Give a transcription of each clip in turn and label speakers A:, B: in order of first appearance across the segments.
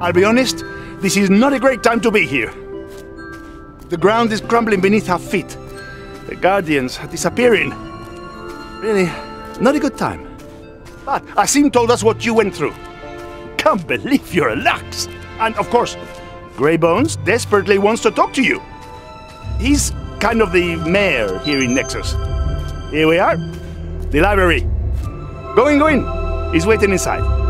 A: I'll be honest, this is not a great time to be here. The ground is crumbling beneath our feet. The Guardians are disappearing. Really, not a good time. But Asim told us what you went through. Can't believe you're a Lux. And of course, Greybones desperately wants to talk to you. He's kind of the mayor here in Nexus. Here we are. The library. Go in, go in. He's waiting inside.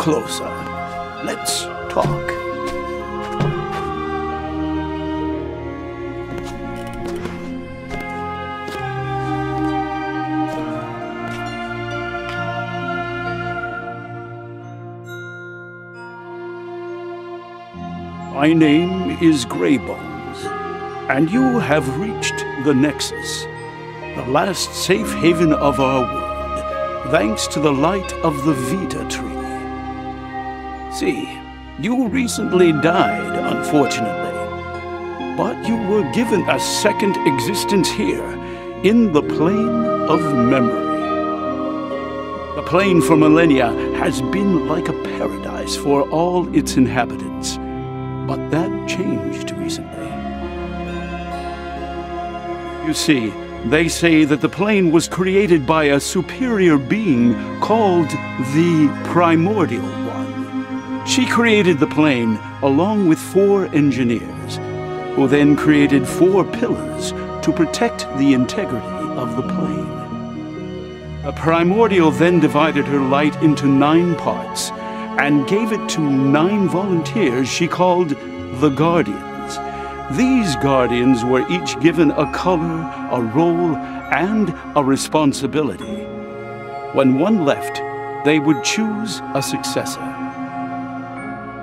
B: Closer. Let's talk. My name is Greybones, and you have reached the Nexus, the last safe haven of our world, thanks to the light of the Vita tree. See, you recently died, unfortunately, but you were given a second existence here, in the plane of memory. The plane for millennia has been like a paradise for all its inhabitants, but that changed recently. You see, they say that the plane was created by a superior being called the Primordial. She created the plane along with four engineers, who then created four pillars to protect the integrity of the plane. A Primordial then divided her light into nine parts and gave it to nine volunteers she called the Guardians. These Guardians were each given a color, a role, and a responsibility. When one left, they would choose a successor.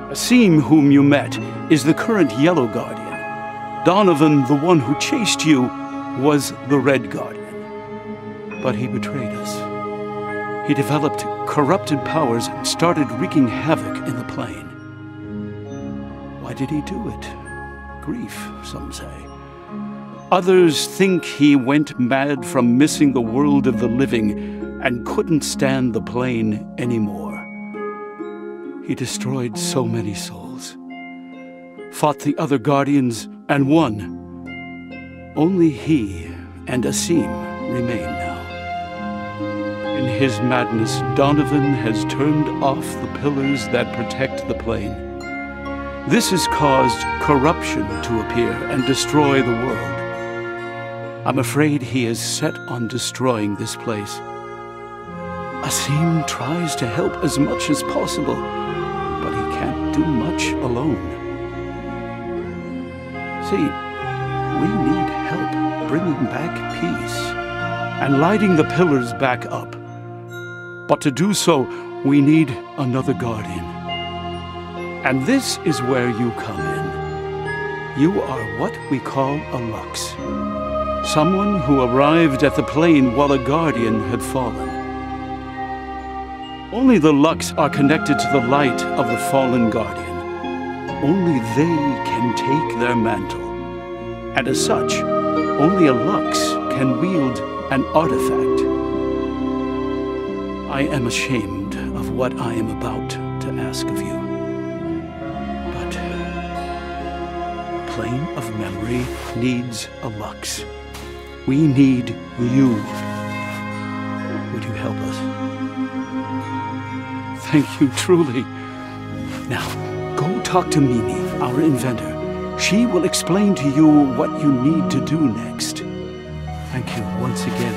B: Asim, whom you met, is the current Yellow Guardian. Donovan, the one who chased you, was the Red Guardian. But he betrayed us. He developed corrupted powers and started wreaking havoc in the plane. Why did he do it? Grief, some say. Others think he went mad from missing the world of the living and couldn't stand the plane anymore. He destroyed so many souls, fought the other guardians, and won. Only he and Asim remain now. In his madness, Donovan has turned off the pillars that protect the plane. This has caused corruption to appear and destroy the world. I'm afraid he is set on destroying this place. Asim tries to help as much as possible, do much alone. See, we need help bringing back peace and lighting the pillars back up. But to do so, we need another guardian. And this is where you come in. You are what we call a Lux. Someone who arrived at the plane while a guardian had fallen. Only the Lux are connected to the light of the fallen guardian. Only they can take their mantle. And as such, only a Lux can wield an artifact. I am ashamed of what I am about to ask of you. But plane of memory needs a Lux. We need you. Would you help us? Thank you, truly. Now, go talk to Mimi, our inventor. She will explain to you what you need to do next. Thank you once again.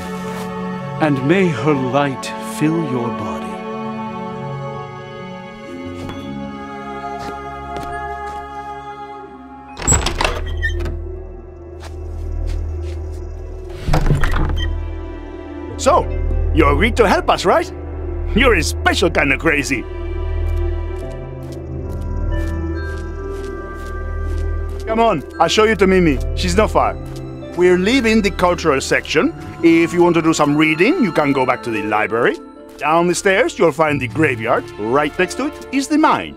B: And may her light fill your body.
A: So, you agreed to help us, right? You're a special kind of crazy. Come on, I'll show you to Mimi. She's not far. We're leaving the cultural section. If you want to do some reading, you can go back to the library. Down the stairs, you'll find the graveyard. Right next to it is the mine.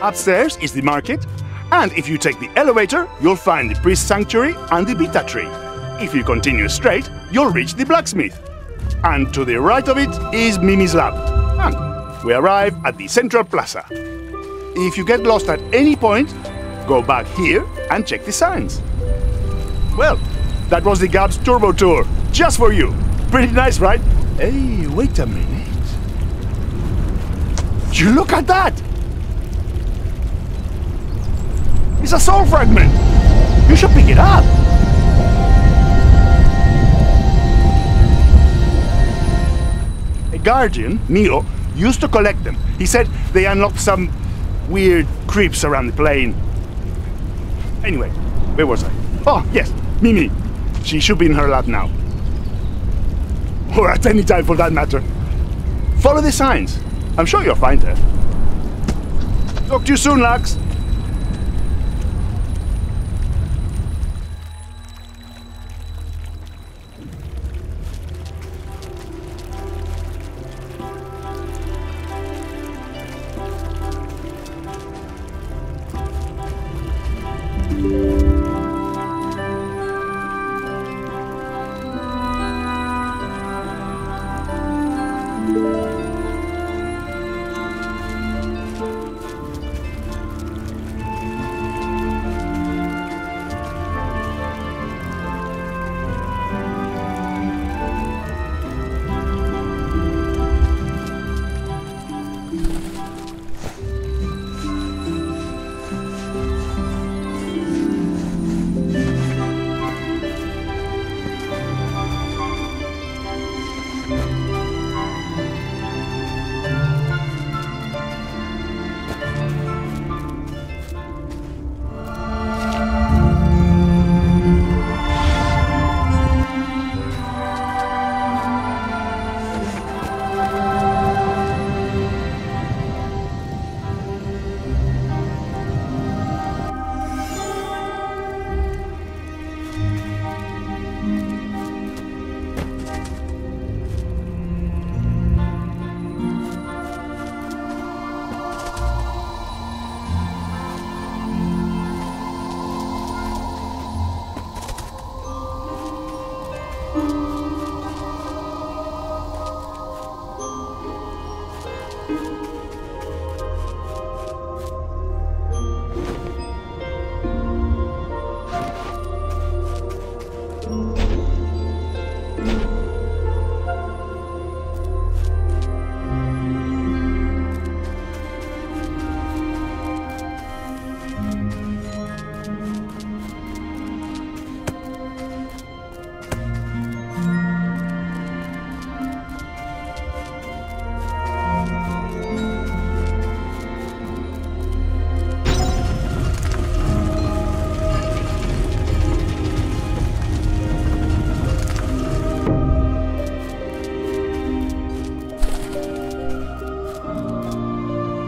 A: Upstairs is the market. And if you take the elevator, you'll find the priest sanctuary and the Vita tree. If you continue straight, you'll reach the blacksmith. And to the right of it is Mimi's lab. And we arrive at the central plaza. If you get lost at any point, go back here and check the signs. Well, that was the Gabs Turbo Tour, just for you. Pretty nice, right? Hey, wait a minute. You look at that! It's a soul fragment! You should pick it up! Guardian, Mio, used to collect them. He said they unlocked some weird creeps around the plane. Anyway, where was I? Oh, yes, Mimi. She should be in her lab now. Or at any time for that matter. Follow the signs. I'm sure you'll find her. Talk to you soon, Lux.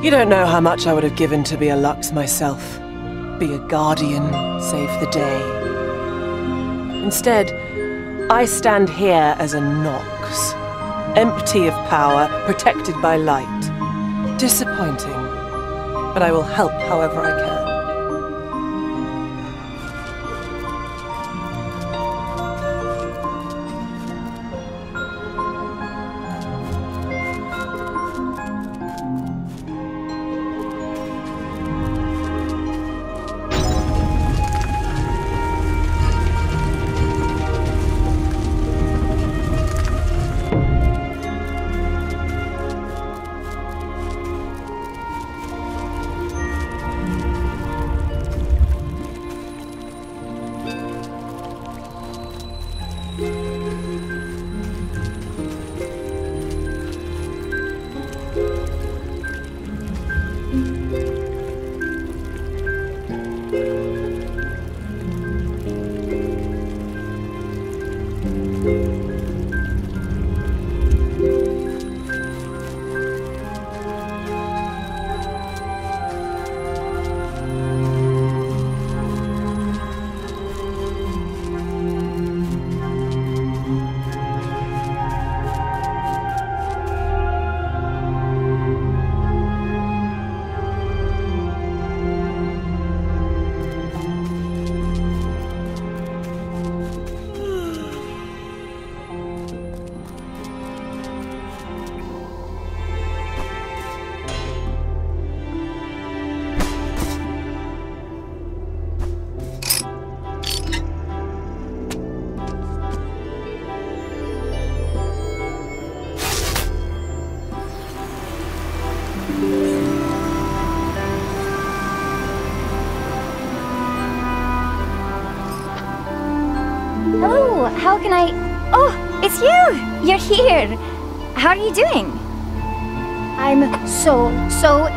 C: You don't know how much I would have given to be a Lux myself. Be a guardian, save the day. Instead, I stand here as a Nox. Empty of power, protected by light. Disappointing. But I will help however I can.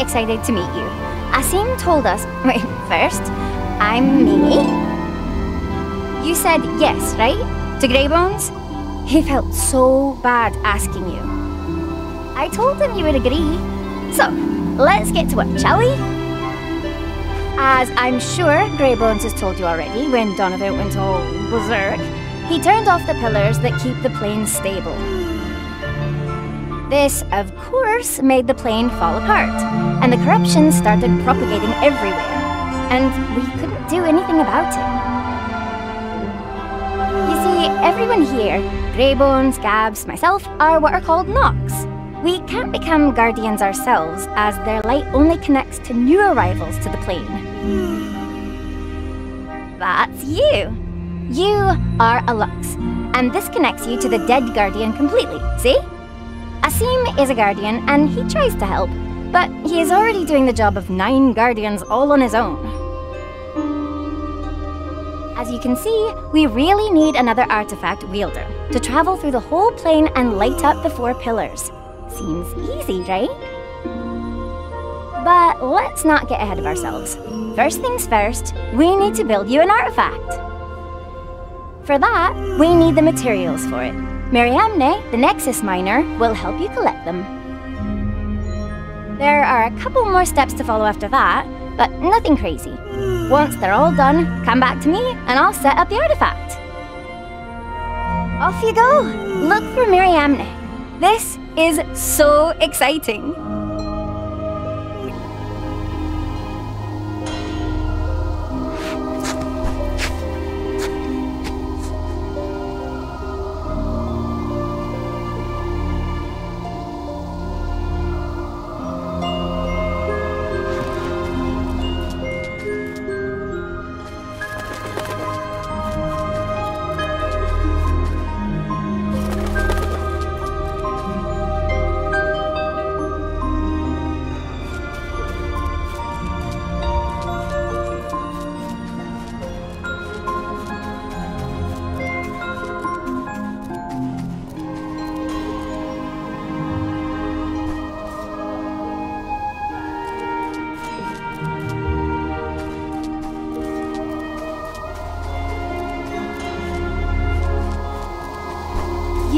D: Excited to meet you. Asim told us... Wait, first, I'm Mimi. You said yes, right? To Greybones? He felt so bad asking you. I told him you would agree. So, let's get to work, shall we? As I'm sure Greybones has told you already, when Donovan went all berserk, he turned off the pillars that keep the plane stable. This, of course, made the plane fall apart, and the corruption started propagating everywhere, and we couldn't do anything about it. You see, everyone here, Greybones, Gabs, myself, are what are called Nox. We can't become guardians ourselves, as their light only connects to new arrivals to the plane. That's you. You are a Lux, and this connects you to the dead guardian completely, see? Asim is a guardian, and he tries to help, but he is already doing the job of nine guardians all on his own. As you can see, we really need another artifact wielder to travel through the whole plane and light up the four pillars. Seems easy, right? But let's not get ahead of ourselves. First things first, we need to build you an artifact. For that, we need the materials for it. Mariamne, the Nexus Miner, will help you collect them. There are a couple more steps to follow after that, but nothing crazy. Once they're all done, come back to me and I'll set up the artifact. Off you go! Look for Mariamne. This is so exciting!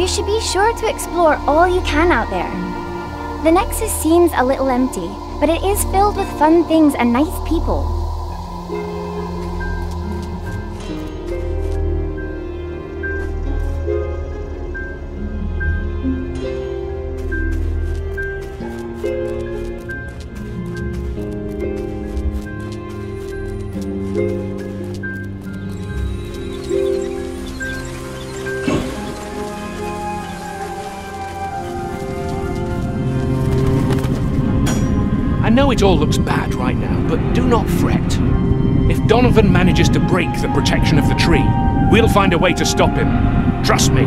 D: Should be sure to explore all you can out there. The Nexus seems a little empty, but it is filled with fun things and nice people.
E: It all looks bad right now, but do not fret. If Donovan manages to break the protection of the tree, we'll find a way to stop him. Trust me.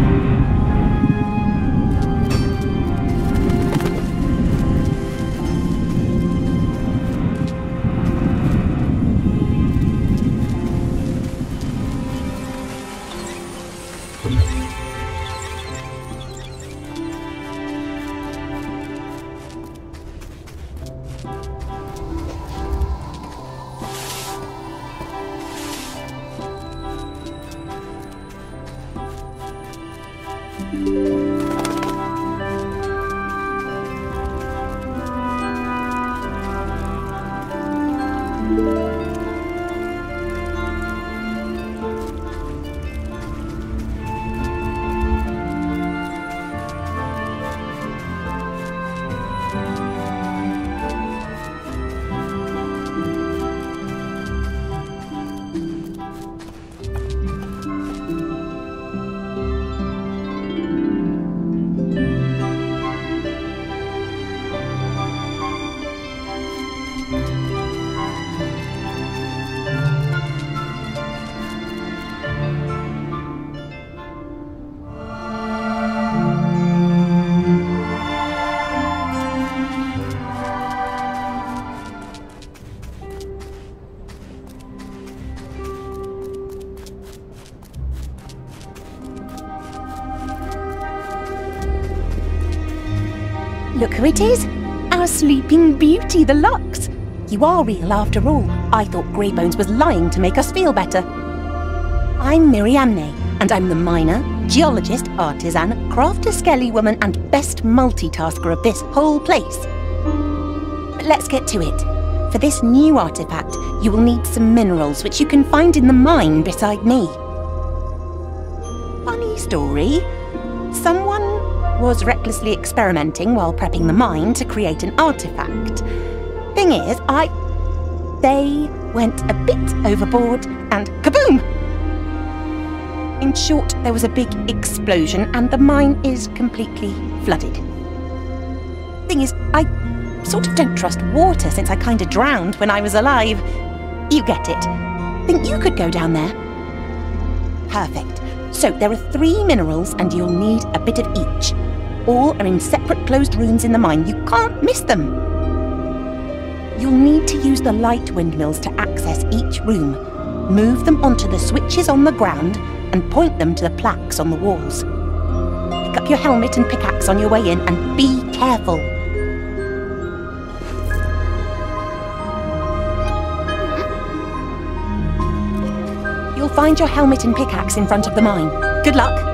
F: Who it is. Our sleeping beauty, the Lux. You are real after all. I thought Greybones was lying to make us feel better. I'm Miriamne, and I'm the miner, geologist, artisan, crafter skelly woman, and best multitasker of this whole place. But let's get to it. For this new artifact, you will need some minerals which you can find in the mine beside me. Funny story. Someone was recklessly experimenting while prepping the mine to create an artifact. Thing is, I. They went a bit overboard and kaboom! In short, there was a big explosion and the mine is completely flooded. Thing is, I sort of don't trust water since I kinda drowned when I was alive. You get it. Think you could go down there? Perfect. So there are three minerals and you'll need a bit of each. All are in separate closed rooms in the mine. You can't miss them. You'll need to use the light windmills to access each room. Move them onto the switches on the ground and point them to the plaques on the walls. Pick up your helmet and pickaxe on your way in and be careful. Find your helmet and pickaxe in front of the mine. Good luck.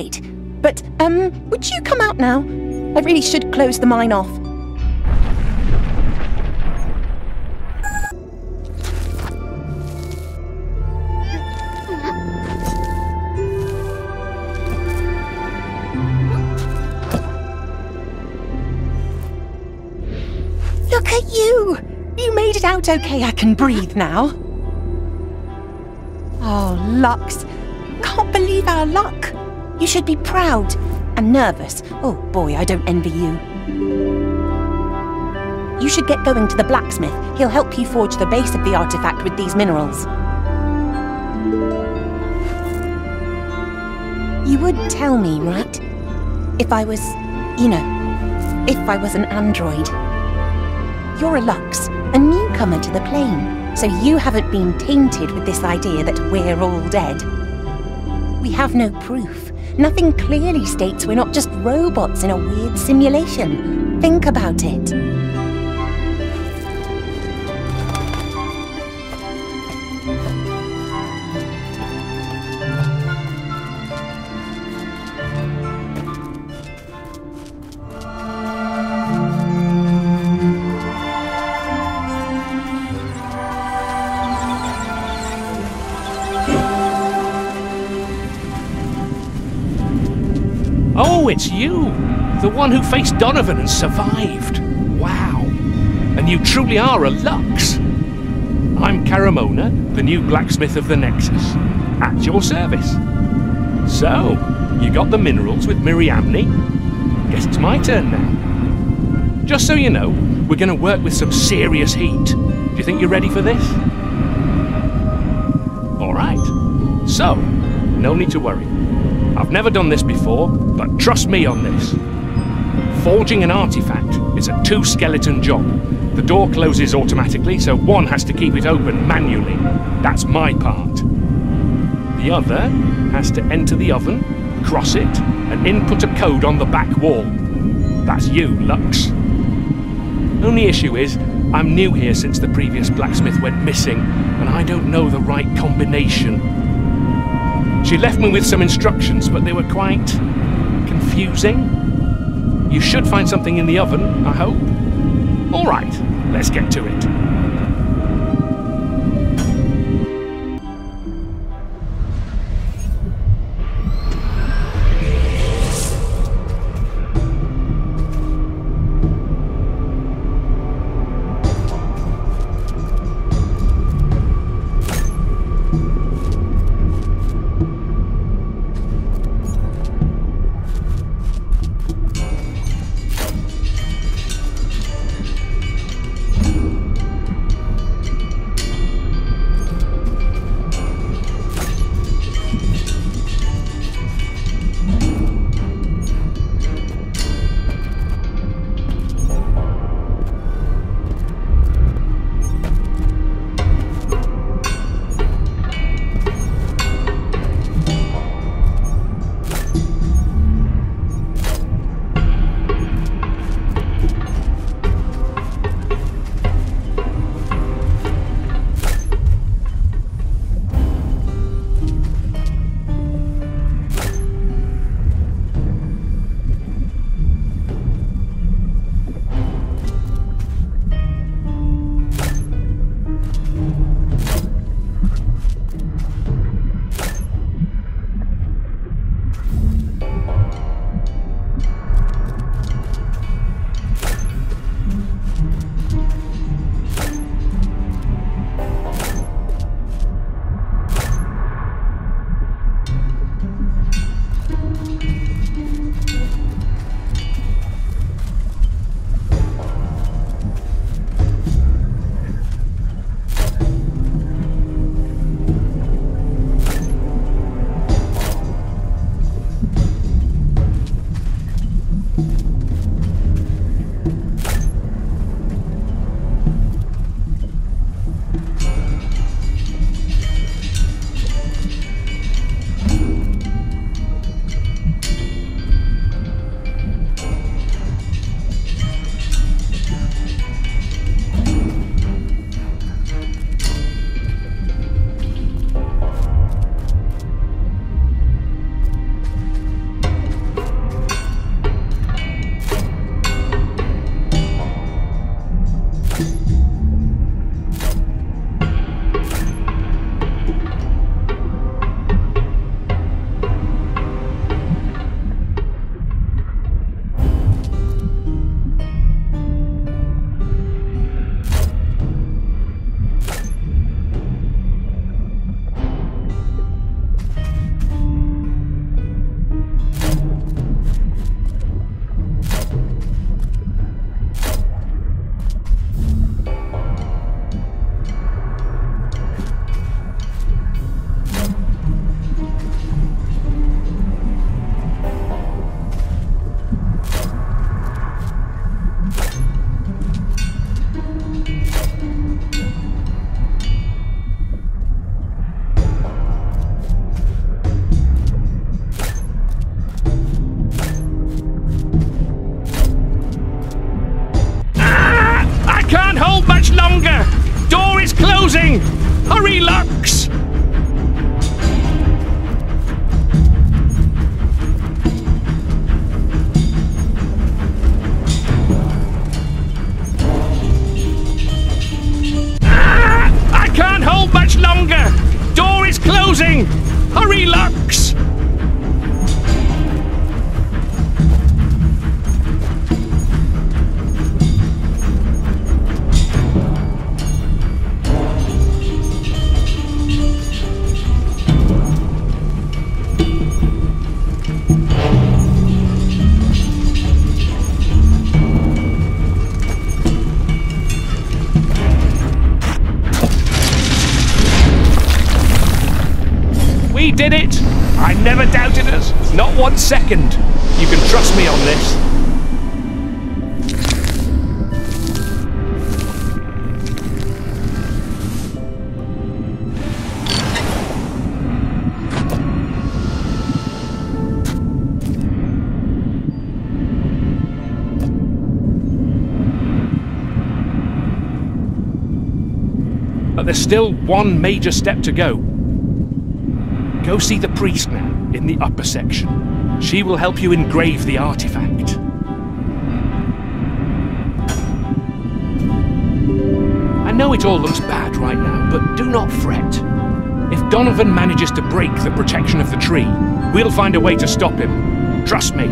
F: Great. But, um, would you come out now? I really should close the mine off. Look at you! You made it out okay. I can breathe now. Oh, Lux. Can't believe our luck. You should be proud and nervous. Oh boy, I don't envy you. You should get going to the blacksmith. He'll help you forge the base of the artifact with these minerals. You would tell me, right? If I was, you know, if I was an android. You're a Lux, a newcomer to the plane, so you haven't been tainted with this idea that we're all dead. We have no proof. Nothing clearly states we're not just robots in a weird simulation. Think about it.
E: It's you! The one who faced Donovan and survived. Wow. And you truly are a Lux. I'm Caramona, the new blacksmith of the Nexus. At your service. So, you got the minerals with Miriamni? Guess it's my turn now. Just so you know, we're going to work with some serious heat. Do you think you're ready for this? All right. So, no need to worry. I've never done this before, but trust me on this. Forging an artifact is a two skeleton job. The door closes automatically, so one has to keep it open manually. That's my part. The other has to enter the oven, cross it, and input a code on the back wall. That's you, Lux. Only issue is, I'm new here since the previous blacksmith went missing, and I don't know the right combination. She left me with some instructions, but they were quite confusing. You should find something in the oven, I hope. All right, let's get to it. Did it! I never doubted us, not one second. You can trust me on this. But there's still one major step to go. Go see the priest now, in the upper section. She will help you engrave the artifact. I know it all looks bad right now, but do not fret. If Donovan manages to break the protection of the tree, we'll find a way to stop him. Trust me.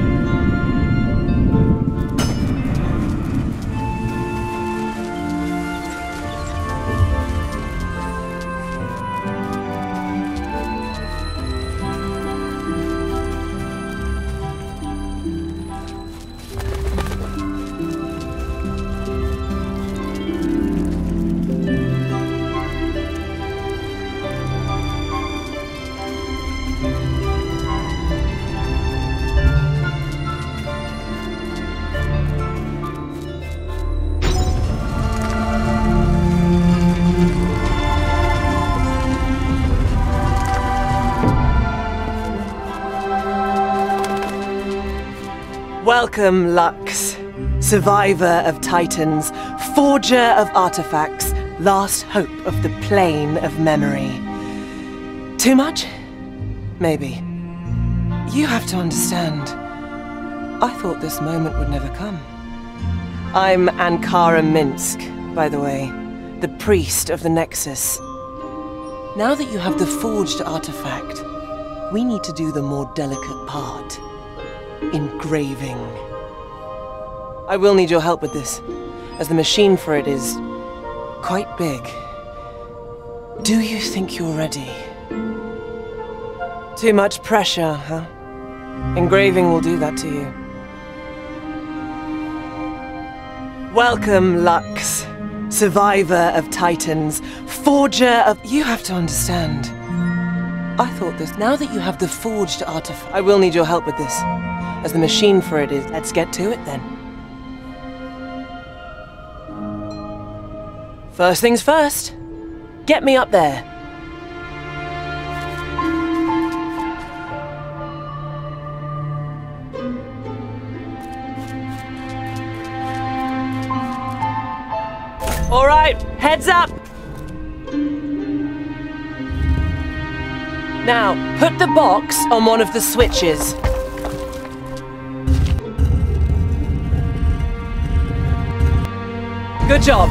C: Welcome, Lux. Survivor of Titans, forger of artifacts, last hope of the plane of memory. Too much? Maybe. You have to understand. I thought this moment would never come. I'm Ankara Minsk, by the way, the priest of the Nexus. Now that you have the forged artifact, we need to do the more delicate part engraving. I will need your help with this, as the machine for it is quite big. Do you think you're ready? Too much pressure, huh? Engraving will do that to you. Welcome, Lux. Survivor of Titans, forger of... You have to understand. I thought this... Now that you have the forged artifact... I will need your help with this, as the machine for it is... Let's get to it, then. First things first. Get me up there. All right, heads up. Now, put the box on one of the switches. Good job.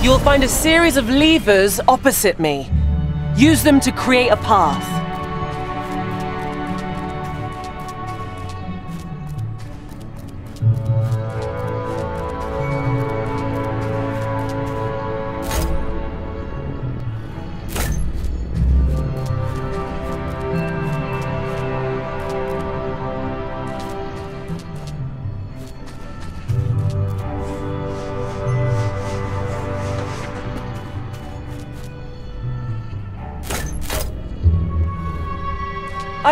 C: You'll find a series of levers opposite me. Use them to create a path.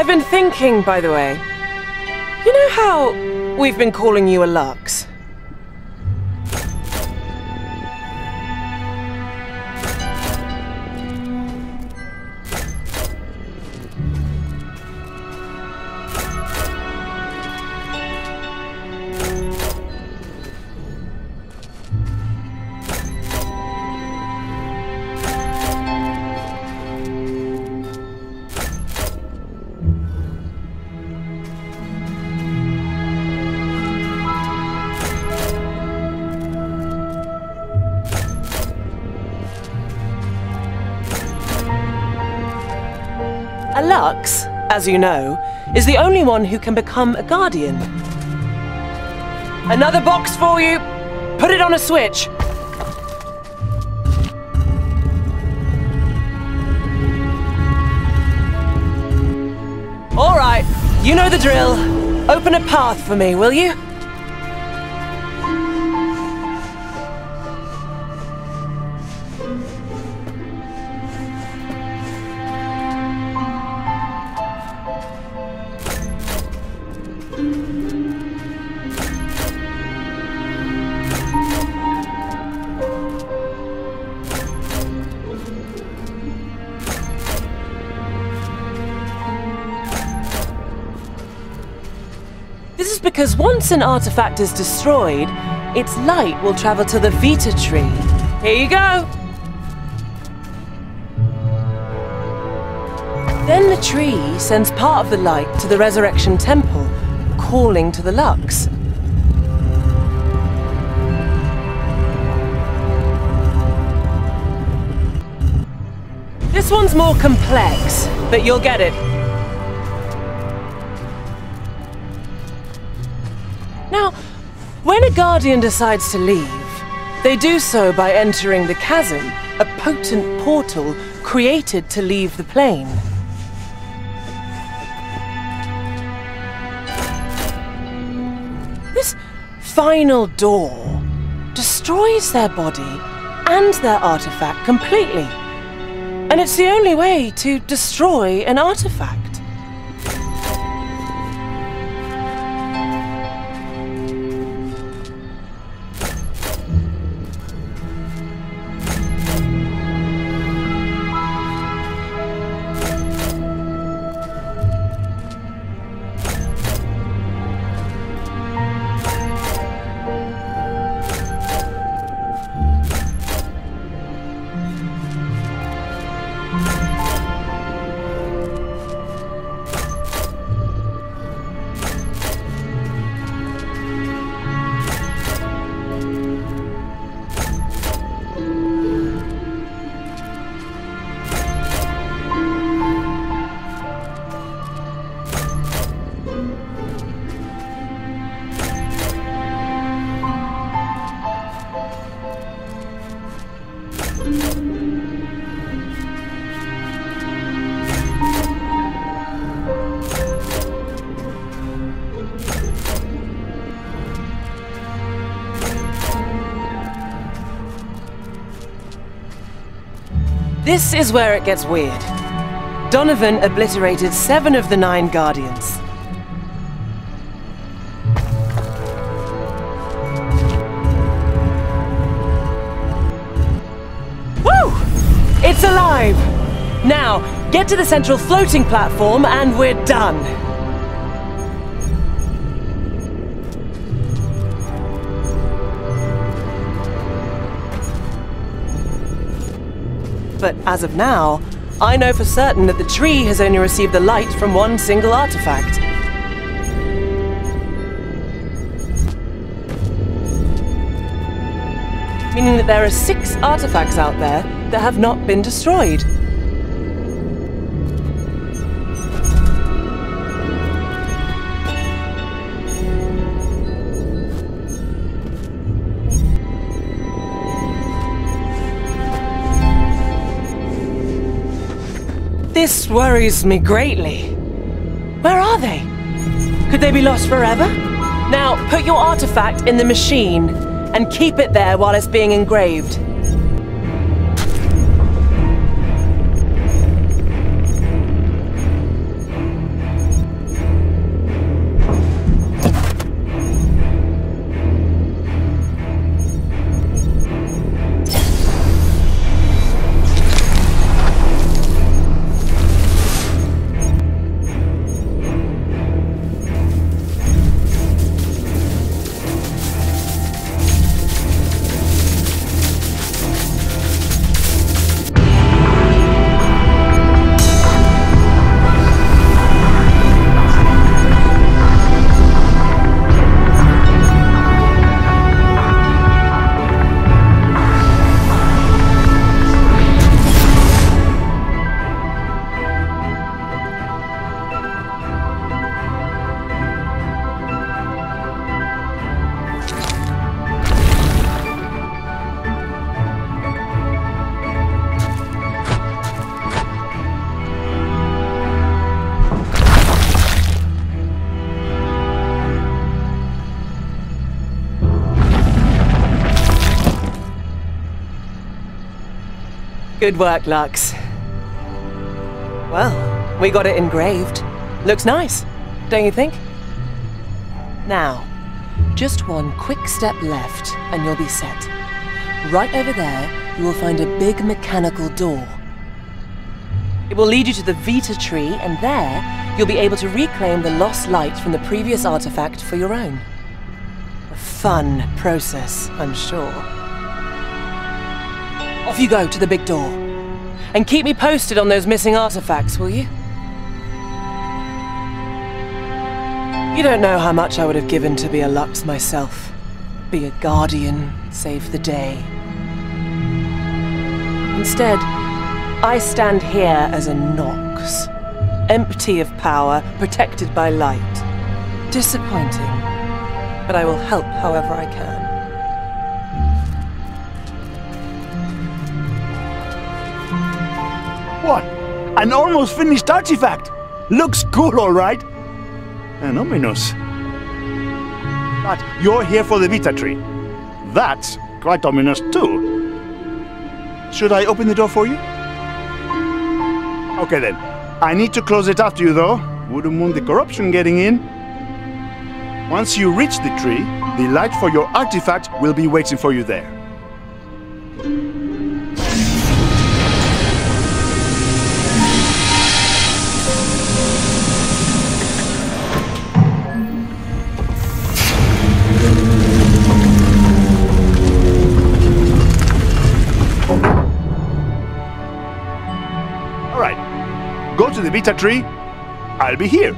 C: I've been thinking, by the way. You know how we've been calling you a Lux? Lux, as you know, is the only one who can become a Guardian. Another box for you. Put it on a switch. All right, you know the drill. Open a path for me, will you? Once an artifact is destroyed, its light will travel to the Vita tree. Here you go! Then the tree sends part of the light to the Resurrection Temple, calling to the Lux. This one's more complex, but you'll get it. Guardian decides to leave, they do so by entering the chasm, a potent portal created to leave the plane. This final door destroys their body and their artifact completely. And it's the only way to destroy an artifact. This is where it gets weird. Donovan obliterated seven of the nine Guardians. Woo! It's alive! Now, get to the central floating platform and we're done. But as of now, I know for certain that the tree has only received the light from one single artifact. Meaning that there are six artifacts out there that have not been destroyed. Worries me greatly. Where are they? Could they be lost forever? Now, put your artifact in the machine and keep it there while it's being engraved. Good work, Lux. Well, we got it engraved. Looks nice, don't you think? Now, just one quick step left and you'll be set. Right over there, you will find a big mechanical door. It will lead you to the Vita tree, and there, you'll be able to reclaim the lost light from the previous artifact for your own. A fun process, I'm sure. Off you go to the big door. And keep me posted on those missing artifacts, will you? You don't know how much I would have given to be a Lux myself. Be a guardian, save the day. Instead, I stand here as a Nox, empty of power, protected by light. Disappointing, but I will help however I can.
A: An almost finished artifact! Looks cool, all right. And ominous. But you're here for the Vita tree. That's quite ominous, too. Should I open the door for you? Okay then. I need to close it after you, though. Wouldn't want the corruption getting in. Once you reach the tree, the light for your artifact will be waiting for you there. To the Vita tree. I'll be here.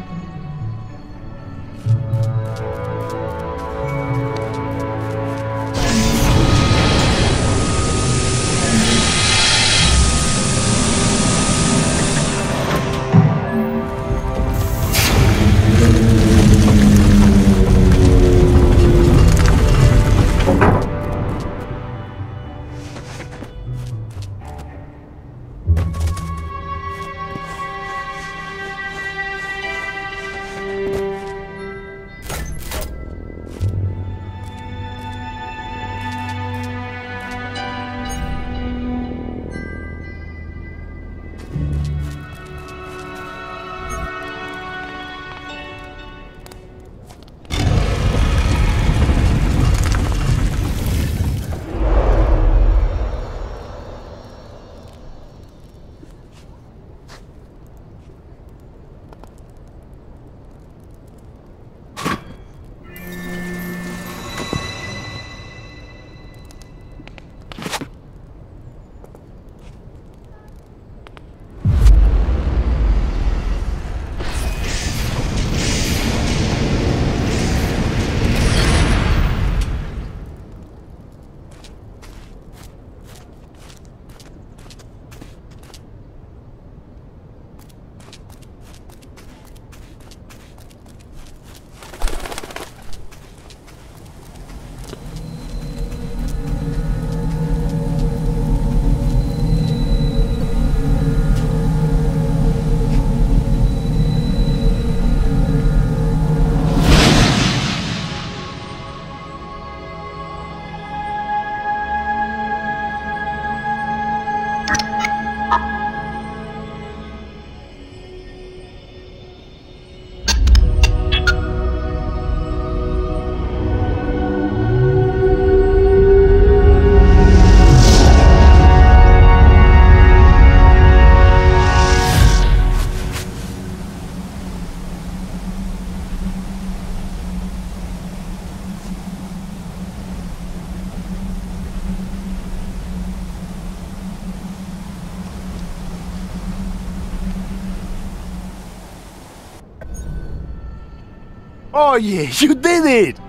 A: Yeah, you did it!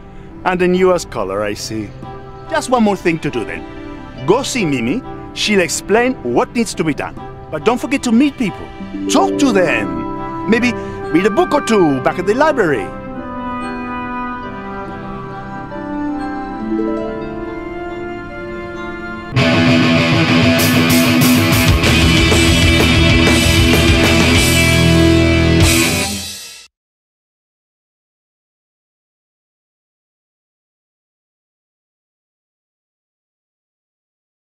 A: And the newest color, I see. Just one more thing to do then. Go see Mimi, she'll explain what needs to be done. But don't forget to meet people. Talk to them. Maybe read a book or two back at the library.